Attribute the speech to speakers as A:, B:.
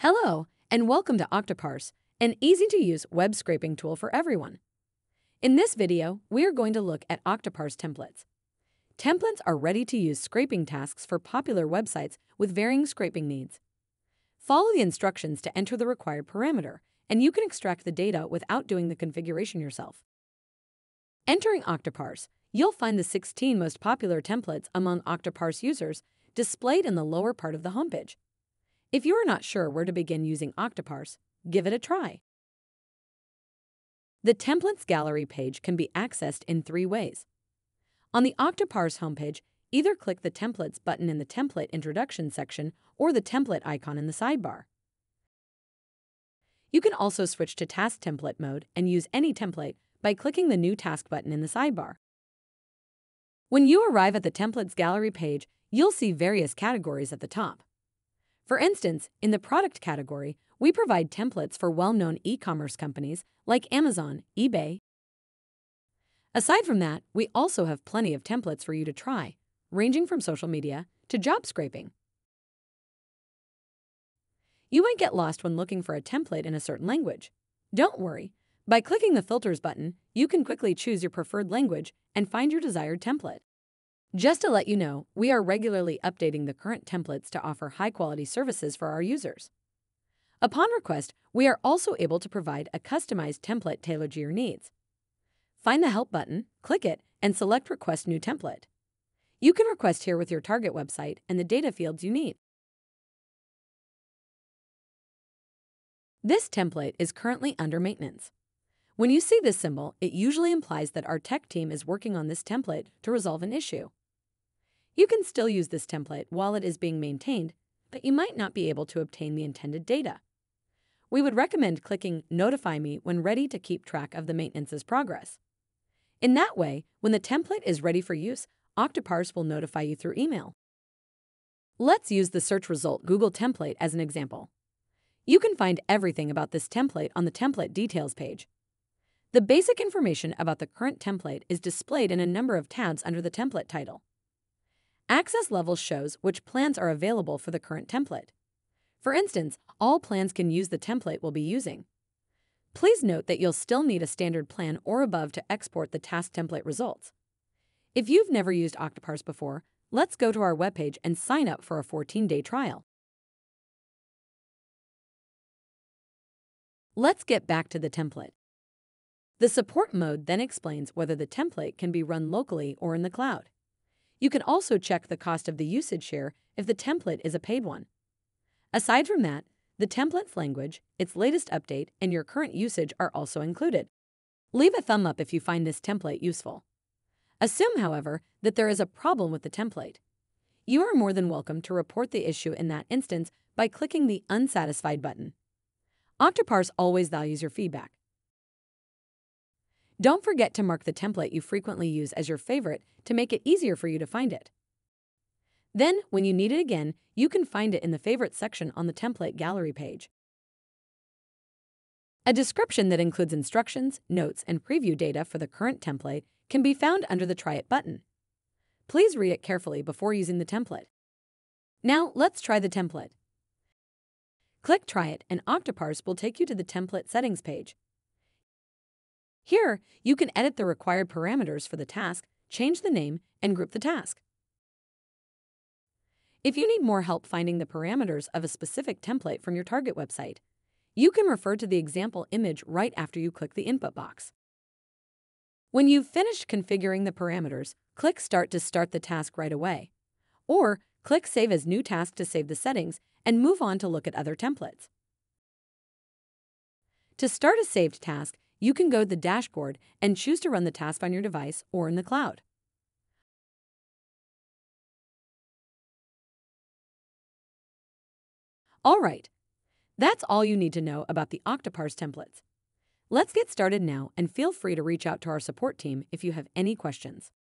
A: Hello, and welcome to Octoparse, an easy-to-use web scraping tool for everyone. In this video, we are going to look at Octoparse templates. Templates are ready-to-use scraping tasks for popular websites with varying scraping needs. Follow the instructions to enter the required parameter, and you can extract the data without doing the configuration yourself. Entering Octoparse, you'll find the 16 most popular templates among Octoparse users displayed in the lower part of the homepage. If you are not sure where to begin using Octoparse, give it a try. The Templates Gallery page can be accessed in three ways. On the Octoparse homepage, either click the Templates button in the Template Introduction section or the template icon in the sidebar. You can also switch to Task Template mode and use any template by clicking the New Task button in the sidebar. When you arrive at the Templates Gallery page, you'll see various categories at the top. For instance, in the product category, we provide templates for well-known e-commerce companies like Amazon, eBay. Aside from that, we also have plenty of templates for you to try, ranging from social media to job scraping. You might get lost when looking for a template in a certain language. Don't worry. By clicking the Filters button, you can quickly choose your preferred language and find your desired template. Just to let you know, we are regularly updating the current templates to offer high quality services for our users. Upon request, we are also able to provide a customized template tailored to your needs. Find the Help button, click it, and select Request New Template. You can request here with your target website and the data fields you need. This template is currently under maintenance. When you see this symbol, it usually implies that our tech team is working on this template to resolve an issue. You can still use this template while it is being maintained, but you might not be able to obtain the intended data. We would recommend clicking Notify Me when ready to keep track of the maintenance's progress. In that way, when the template is ready for use, Octoparse will notify you through email. Let's use the search result Google template as an example. You can find everything about this template on the Template Details page. The basic information about the current template is displayed in a number of tabs under the template title. Access level shows which plans are available for the current template. For instance, all plans can use the template we'll be using. Please note that you'll still need a standard plan or above to export the task template results. If you've never used Octoparse before, let's go to our webpage and sign up for a 14-day trial. Let's get back to the template. The support mode then explains whether the template can be run locally or in the cloud. You can also check the cost of the usage share if the template is a paid one. Aside from that, the template's language, its latest update, and your current usage are also included. Leave a thumb up if you find this template useful. Assume, however, that there is a problem with the template. You are more than welcome to report the issue in that instance by clicking the Unsatisfied button. Octoparse always values your feedback. Don't forget to mark the template you frequently use as your favorite to make it easier for you to find it. Then, when you need it again, you can find it in the Favorites section on the Template Gallery page. A description that includes instructions, notes, and preview data for the current template can be found under the Try It button. Please read it carefully before using the template. Now, let's try the template. Click Try It and Octoparse will take you to the Template Settings page. Here, you can edit the required parameters for the task, change the name, and group the task. If you need more help finding the parameters of a specific template from your target website, you can refer to the example image right after you click the input box. When you've finished configuring the parameters, click Start to start the task right away. Or click Save as New Task to save the settings and move on to look at other templates. To start a saved task, you can go to the dashboard and choose to run the task on your device or in the cloud. All right, that's all you need to know about the Octoparse templates. Let's get started now and feel free to reach out to our support team if you have any questions.